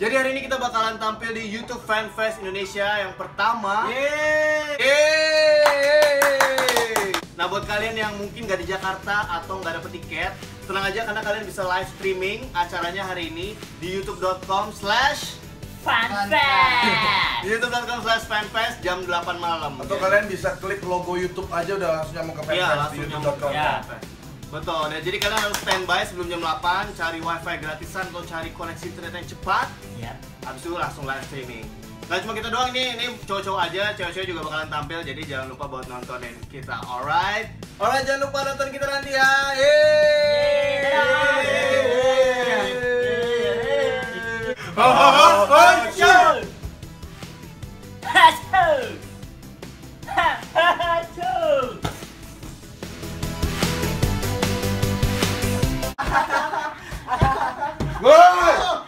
hari ini kita bakalan tampil di YouTube Fan Fest Indonesia yang pertama. Yeay. Yeay! Nah buat kalian yang mungkin gak di Jakarta atau nggak dapet tiket, tenang aja karena kalian bisa live streaming acaranya hari ini di youtube.com slash Fanfest. youtube.com slash fanfest jam 8 malam. Atau Jadi- kalian bisa klik logo YouTube aja udah langsung nyambung ke Iya, fanpage di langsung youtube.com. Ya. Betul, dan jadi kalian harus standby sebelum jam 8 Cari wifi gratisan atau cari koneksi internet yang cepat Ya. Habis itu langsung live streaming. Gak cuma kita doang nih, ini cowok-cowok aja, cewek-cewek juga bakalan tampil Jadi jangan lupa buat nontonin kita, alright? Alright, jangan lupa nonton kita nanti ya. Yeay! Hahaha. 아!